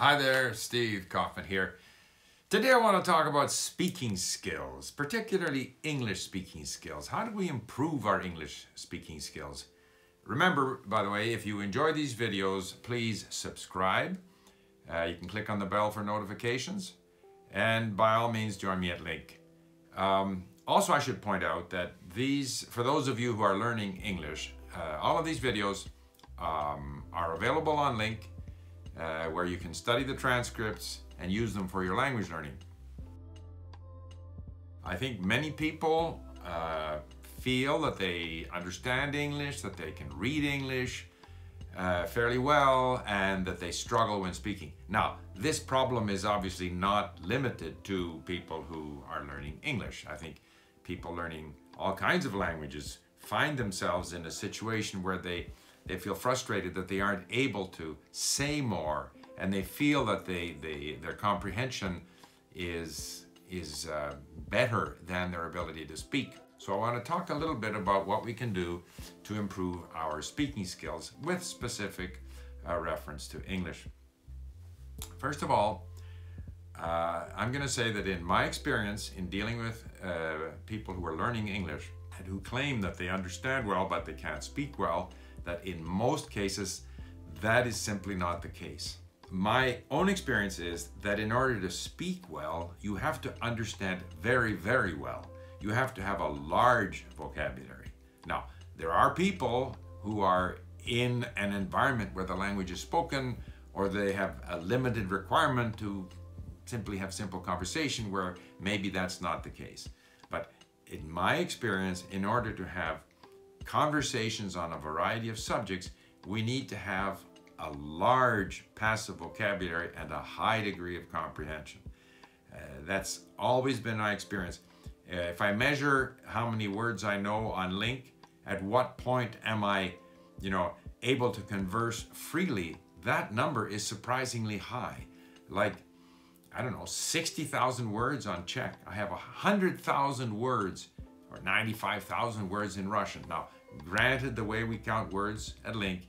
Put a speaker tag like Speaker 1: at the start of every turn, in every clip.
Speaker 1: Hi there, Steve Kaufmann here. Today I want to talk about speaking skills, particularly English speaking skills. How do we improve our English speaking skills? Remember, by the way, if you enjoy these videos, please subscribe. Uh, you can click on the bell for notifications. And by all means, join me at LingQ. Um, also, I should point out that these, for those of you who are learning English, uh, all of these videos um, are available on LingQ uh, where you can study the transcripts and use them for your language learning. I think many people uh, feel that they understand English, that they can read English uh, fairly well, and that they struggle when speaking. Now, this problem is obviously not limited to people who are learning English. I think people learning all kinds of languages find themselves in a situation where they they feel frustrated that they aren't able to say more and they feel that they, they their comprehension is is uh, better than their ability to speak. So I want to talk a little bit about what we can do to improve our speaking skills with specific uh, reference to English. First of all, uh, I'm going to say that in my experience in dealing with uh, people who are learning English and who claim that they understand well but they can't speak well, that in most cases, that is simply not the case. My own experience is that in order to speak well, you have to understand very, very well. You have to have a large vocabulary. Now, there are people who are in an environment where the language is spoken or they have a limited requirement to simply have simple conversation where maybe that's not the case. But in my experience, in order to have conversations on a variety of subjects, we need to have a large passive vocabulary and a high degree of comprehension. Uh, that's always been my experience. Uh, if I measure how many words I know on LingQ, at what point am I, you know, able to converse freely, that number is surprisingly high. Like, I don't know, 60,000 words on Czech. I have 100,000 words or 95,000 words in Russian. Now, Granted, the way we count words at LingQ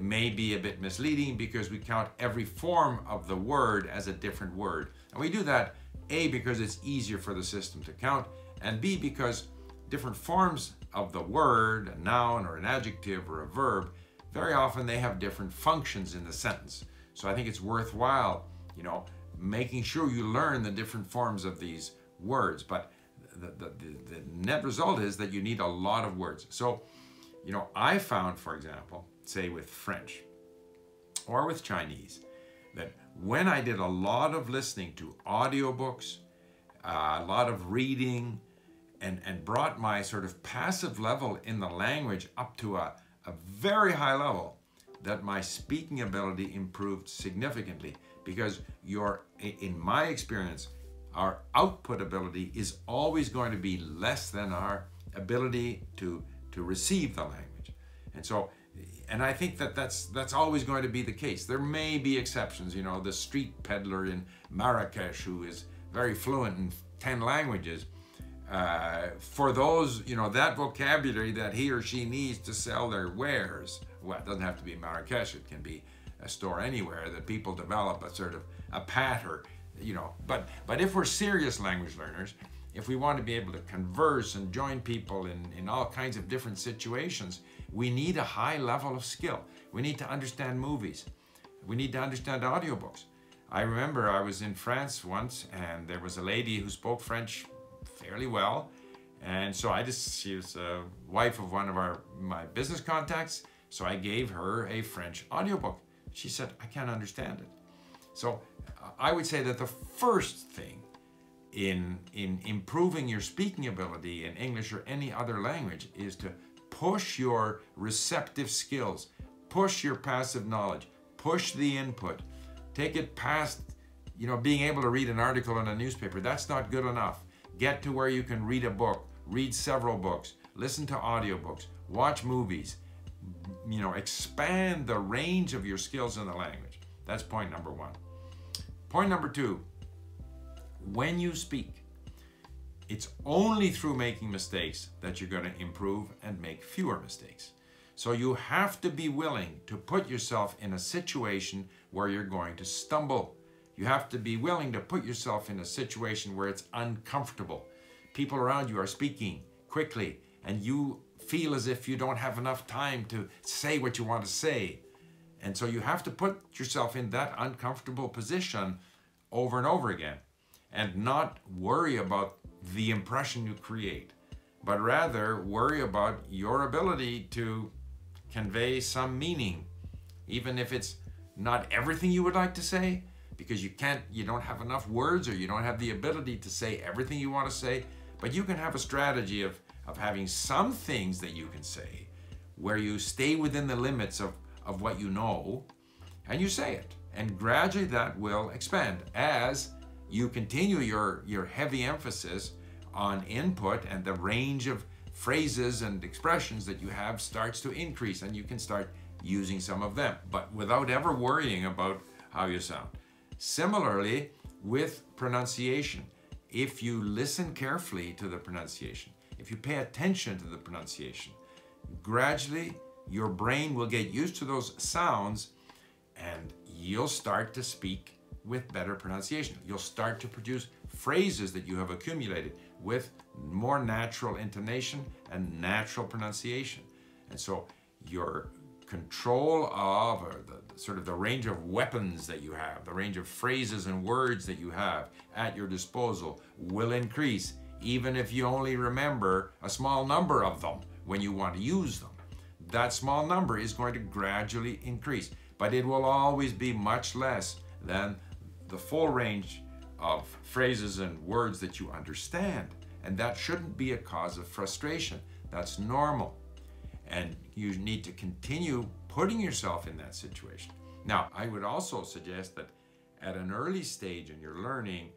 Speaker 1: may be a bit misleading because we count every form of the word as a different word. And we do that, A, because it's easier for the system to count, and B, because different forms of the word, a noun or an adjective or a verb, very often they have different functions in the sentence. So I think it's worthwhile, you know, making sure you learn the different forms of these words. But the, the, the, net result is that you need a lot of words. So, you know, I found, for example, say with French or with Chinese, that when I did a lot of listening to audiobooks, uh, a lot of reading, and, and brought my sort of passive level in the language up to a, a very high level, that my speaking ability improved significantly because you're, in my experience, our output ability is always going to be less than our ability to, to receive the language. And so, and I think that that's, that's always going to be the case. There may be exceptions, you know, the street peddler in Marrakesh who is very fluent in 10 languages. Uh, for those, you know, that vocabulary that he or she needs to sell their wares, well, it doesn't have to be Marrakesh, it can be a store anywhere that people develop a sort of a pattern you know, but, but if we're serious language learners, if we want to be able to converse and join people in, in all kinds of different situations, we need a high level of skill. We need to understand movies. We need to understand audiobooks. I remember I was in France once and there was a lady who spoke French fairly well. And so I just, she was a wife of one of our, my business contacts. So I gave her a French audiobook. She said, I can't understand it. So I would say that the first thing in, in improving your speaking ability in English or any other language is to push your receptive skills, push your passive knowledge, push the input, take it past, you know, being able to read an article in a newspaper. That's not good enough. Get to where you can read a book, read several books, listen to audiobooks, watch movies, you know, expand the range of your skills in the language. That's point number one. Point number two, when you speak, it's only through making mistakes that you're going to improve and make fewer mistakes. So you have to be willing to put yourself in a situation where you're going to stumble. You have to be willing to put yourself in a situation where it's uncomfortable. People around you are speaking quickly and you feel as if you don't have enough time to say what you want to say. And so you have to put yourself in that uncomfortable position over and over again and not worry about the impression you create, but rather worry about your ability to convey some meaning, even if it's not everything you would like to say, because you can't, you don't have enough words or you don't have the ability to say everything you want to say, but you can have a strategy of, of having some things that you can say where you stay within the limits of, of what you know and you say it. And gradually that will expand as you continue your, your heavy emphasis on input and the range of phrases and expressions that you have starts to increase and you can start using some of them, but without ever worrying about how you sound. Similarly, with pronunciation, if you listen carefully to the pronunciation, if you pay attention to the pronunciation, gradually your brain will get used to those sounds and you'll start to speak with better pronunciation. You'll start to produce phrases that you have accumulated with more natural intonation and natural pronunciation. And so your control of or the, sort of the range of weapons that you have, the range of phrases and words that you have at your disposal will increase even if you only remember a small number of them when you want to use them. That small number is going to gradually increase, but it will always be much less than the full range of phrases and words that you understand. And that shouldn't be a cause of frustration. That's normal. And you need to continue putting yourself in that situation. Now, I would also suggest that at an early stage in your learning,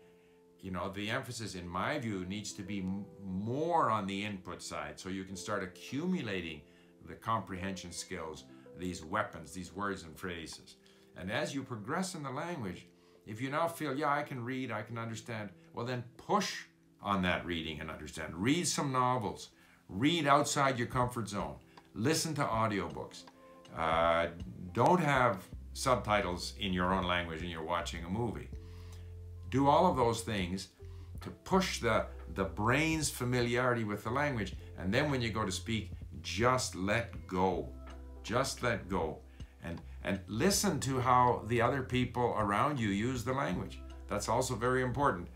Speaker 1: you know, the emphasis, in my view, needs to be more on the input side so you can start accumulating the comprehension skills, these weapons, these words and phrases. And as you progress in the language, if you now feel, yeah, I can read, I can understand, well, then push on that reading and understand. Read some novels. Read outside your comfort zone. Listen to audiobooks. Uh, don't have subtitles in your own language and you're watching a movie. Do all of those things to push the, the brain's familiarity with the language. And then when you go to speak, just let go. Just let go. And, and listen to how the other people around you use the language. That's also very important.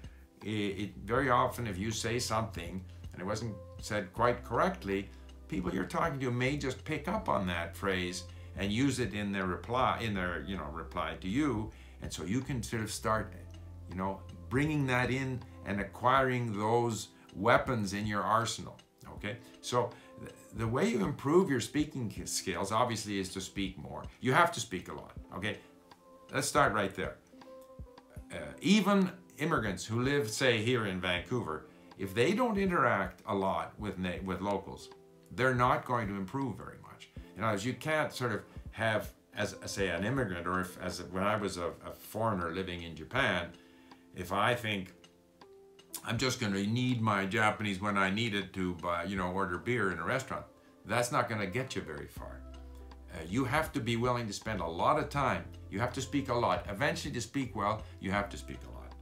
Speaker 1: It, it, very often, if you say something and it wasn't said quite correctly, people you're talking to may just pick up on that phrase and use it in their reply, in their you know reply to you, and so you can sort of start, you know, bringing that in and acquiring those weapons in your arsenal. Okay, so the way you improve your speaking skills obviously is to speak more. You have to speak a lot. Okay, let's start right there. Uh, even immigrants who live, say, here in Vancouver, if they don't interact a lot with with locals, they're not going to improve very much. You know, as you can't sort of have, as say, an immigrant, or if as when I was a, a foreigner living in Japan, if I think I'm just going to need my Japanese when I need it to, buy, you know, order beer in a restaurant. That's not going to get you very far. Uh, you have to be willing to spend a lot of time. You have to speak a lot. Eventually, to speak well, you have to speak a lot.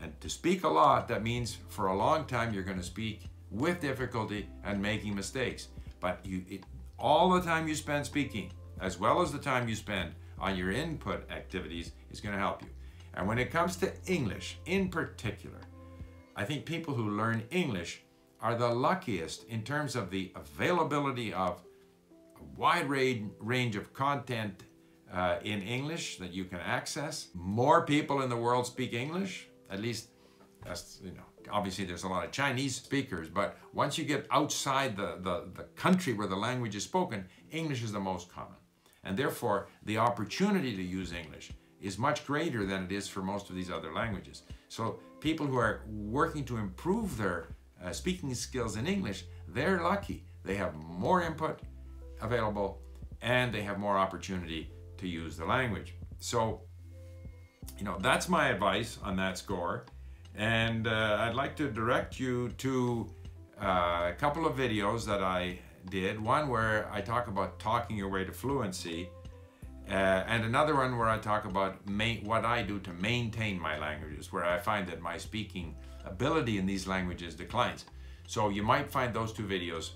Speaker 1: And to speak a lot, that means for a long time you're going to speak with difficulty and making mistakes. But you, it, all the time you spend speaking, as well as the time you spend on your input activities, is going to help you. And when it comes to English in particular, I think people who learn English are the luckiest in terms of the availability of a wide range of content uh, in English that you can access. More people in the world speak English, at least that's, you know, obviously there's a lot of Chinese speakers, but once you get outside the, the, the country where the language is spoken, English is the most common. And therefore, the opportunity to use English is much greater than it is for most of these other languages. So people who are working to improve their uh, speaking skills in English, they're lucky. They have more input available and they have more opportunity to use the language. So, you know, that's my advice on that score. And uh, I'd like to direct you to uh, a couple of videos that I did, one where I talk about talking your way to fluency, uh, and another one where I talk about ma- what I do to maintain my languages, where I find that my speaking ability in these languages declines. So you might find those two videos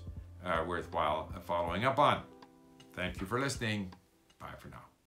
Speaker 1: uh, worthwhile following up on. Thank you for listening. Bye for now.